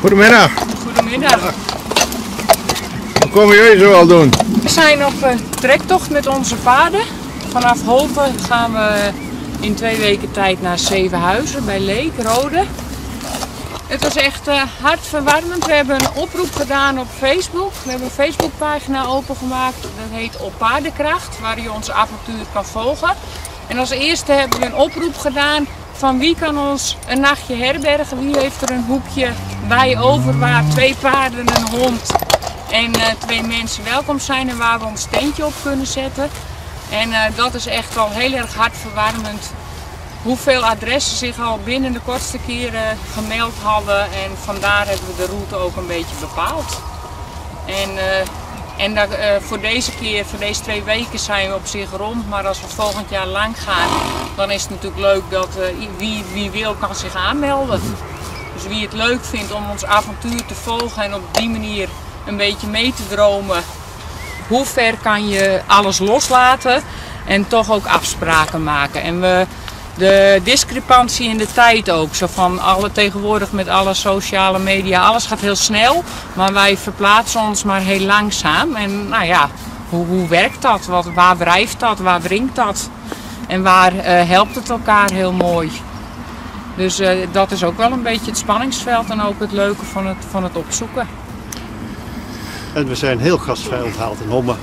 Goedemiddag. Goedemiddag. Wat komen jullie zo al doen? We zijn op een trektocht met onze paarden. Vanaf Hoven gaan we in twee weken tijd naar Zevenhuizen bij Leek, Rode. Het was echt uh, hartverwarmend. We hebben een oproep gedaan op Facebook. We hebben een Facebookpagina opengemaakt. Dat heet Op Paardenkracht, waar je onze avontuur kan volgen. En als eerste hebben we een oproep gedaan van wie kan ons een nachtje herbergen. Wie heeft er een hoekje bij over waar twee paarden, een hond en uh, twee mensen welkom zijn en waar we ons tentje op kunnen zetten. En uh, dat is echt wel heel erg hartverwarmend hoeveel adressen zich al binnen de kortste keren gemeld hadden. En vandaar hebben we de route ook een beetje bepaald. En, uh, en voor deze keer, voor deze twee weken zijn we op zich rond. Maar als we volgend jaar lang gaan, dan is het natuurlijk leuk dat uh, wie, wie wil kan zich aanmelden. Dus wie het leuk vindt om ons avontuur te volgen en op die manier een beetje mee te dromen. Hoe ver kan je alles loslaten en toch ook afspraken maken. En we, de discrepantie in de tijd ook. Zo van alle tegenwoordig met alle sociale media, alles gaat heel snel. Maar wij verplaatsen ons maar heel langzaam. En nou ja, hoe, hoe werkt dat? Wat, waar wrijft dat? Waar wringt dat? En waar uh, helpt het elkaar heel mooi? Dus uh, dat is ook wel een beetje het spanningsveld en ook het leuke van het, van het opzoeken. En we zijn heel gastvrij onthaald in Homme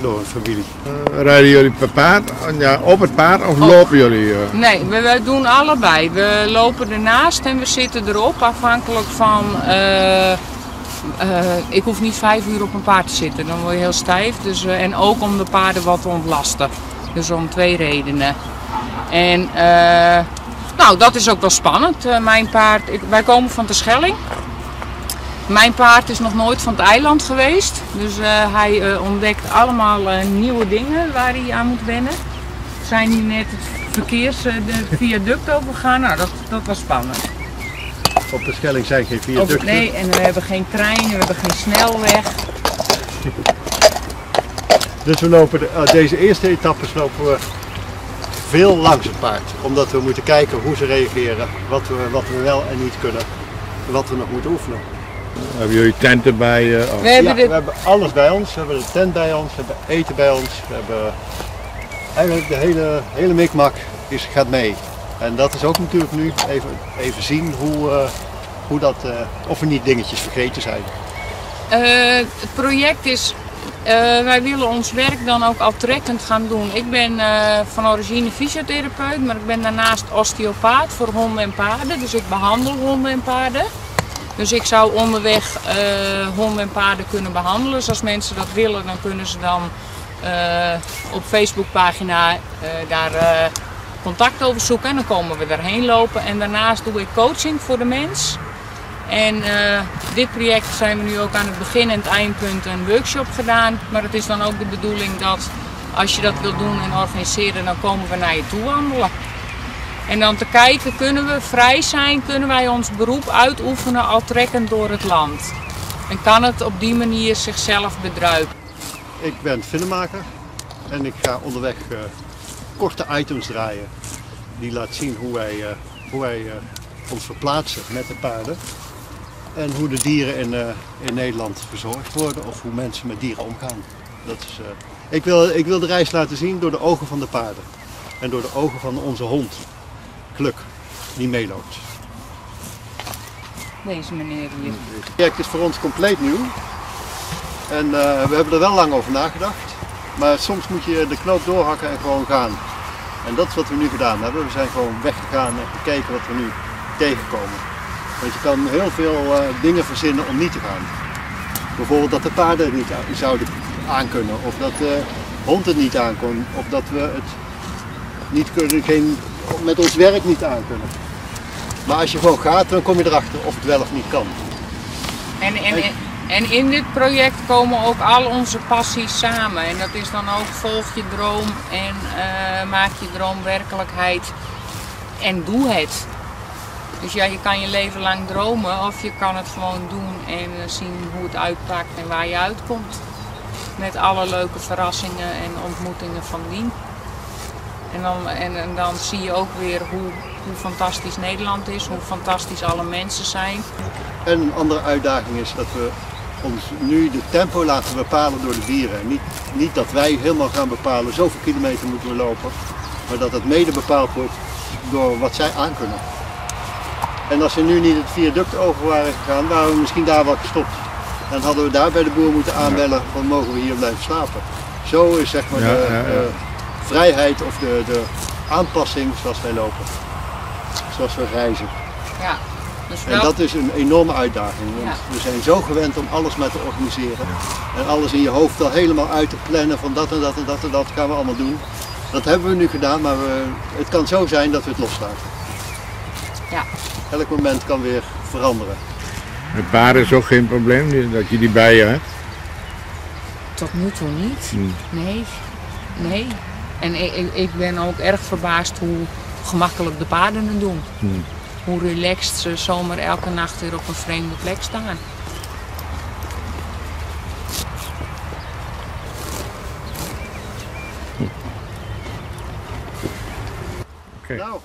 door een familie. Uh, rijden jullie per paard? Ja, op het paard of oh. lopen jullie? Uh? Nee, we, we, doen allebei. We lopen ernaast en we zitten erop afhankelijk van... Uh, ik hoef niet vijf uur op een paard te zitten, dan word je heel stijf. Dus, en ook om de paarden wat te ontlasten. Dus om twee redenen. En nou, dat is ook wel spannend. mijn paard, ik, wij komen van de Schelling. Mijn paard is nog nooit van het eiland geweest. Dus uh, hij uh, ontdekt allemaal uh, nieuwe dingen waar hij aan moet wennen. We zijn hier net het verkeers, de viaduct overgegaan. Nou, dat, dat was spannend. Op de Schelling zijn geen viaducten? Of, nee, en we hebben geen treinen, we hebben geen snelweg. Dus we lopen de, deze eerste etappes lopen we veel langs het paard. Omdat we moeten kijken hoe ze reageren, wat we, wat we wel en niet kunnen. Wat we nog moeten oefenen. Hebben jullie tenten bij? Uh, we, hebben ja, we hebben alles bij ons. We hebben de tent bij ons, we hebben eten bij ons. We hebben eigenlijk de hele, hele mikmak is, gaat mee. En dat is ook natuurlijk nu even, even zien hoe, uh, hoe dat, uh, of er niet dingetjes vergeten zijn. het project is, wij willen ons werk dan ook aftrekkend gaan doen. Ik ben van origine fysiotherapeut, maar ik ben daarnaast osteopaat voor honden en paarden. Dus ik behandel honden en paarden. Dus ik zou onderweg uh, honden en paarden kunnen behandelen. Dus als mensen dat willen, dan kunnen ze dan op Facebookpagina daar contact over zoeken. En dan komen we erheen lopen. En daarnaast doe ik coaching voor de mens. En dit project zijn we nu ook aan het begin en het eindpunt een workshop gedaan. Maar het is dan ook de bedoeling dat als je dat wilt doen en organiseren, dan komen we naar je toe wandelen. En dan te kijken, kunnen we vrij zijn, kunnen wij ons beroep uitoefenen al trekkend door het land? En kan het op die manier zichzelf bedruipen? Ik ben filmmaker en ik ga onderweg uh, korte items draaien die laat zien hoe wij, uh, hoe wij ons verplaatsen met de paarden. En hoe de dieren in, in Nederland verzorgd worden of hoe mensen met dieren omgaan. Dat is, ik, wil, ik wil de reis laten zien door de ogen van de paarden en door de ogen van onze hond. Kluk, die meeloopt. Deze meneer hier. Het project is voor ons compleet nieuw. En uh, we hebben er wel lang over nagedacht. Maar soms moet je de knoop doorhakken en gewoon gaan. En dat is wat we nu gedaan hebben. We zijn gewoon weggegaan en gekeken wat we nu tegenkomen. Want je kan heel veel uh, dingen verzinnen om niet te gaan. Bijvoorbeeld dat de paarden niet zouden aankunnen. Of dat de hond het niet aankon. Of dat we het niet kunnen, geen met ons werk niet aan kunnen. Maar als je gewoon gaat, dan kom je erachter of het wel of niet kan. En, en, en in dit project komen ook al onze passies samen. En dat is dan ook volg je droom en uh, maak je droom werkelijkheid. En doe het. Dus ja, je kan je leven lang dromen of je kan het gewoon doen en eh, zien hoe het uitpakt en waar je uitkomt. Met alle leuke verrassingen en ontmoetingen van dien. En dan, en, en dan zie je ook weer hoe, hoe fantastisch Nederland is, hoe fantastisch alle mensen zijn. En een andere uitdaging is dat we ons nu de tempo laten bepalen door de dieren. Niet, niet dat wij helemaal gaan bepalen zoveel kilometer moeten we lopen, maar dat het mede bepaald wordt door wat zij aankunnen. En als we nu niet het viaduct over waren gegaan, waren we misschien daar wel gestopt. Dan hadden we daar bij de boer moeten aanbellen van mogen we hier blijven slapen. Zo is zeg maar Ja, de, ja, ja. de vrijheid of de, de aanpassing zoals wij lopen. Zoals we reizen. Ja, dus En dat is een enorme uitdaging. Want Ja. we zijn zo gewend om alles maar te organiseren. En alles in je hoofd al helemaal uit te plannen van dat en dat en dat en dat gaan we allemaal doen. Dat hebben we nu gedaan, maar we, het kan zo zijn dat we het loslaten. Elk moment kan weer veranderen. Met paarden is ook geen probleem die- dat je die bij je hebt. tot nu toe niet. Hmm. Nee, nee. En ik, ik- ik ben ook erg verbaasd hoe gemakkelijk de paarden het doen. Hmm. Hoe relaxed ze zomaar elke nacht weer op een vreemde plek staan. Oké, Nou,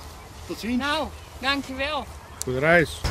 tot ziens. Nou, dankjewel. Goede reis.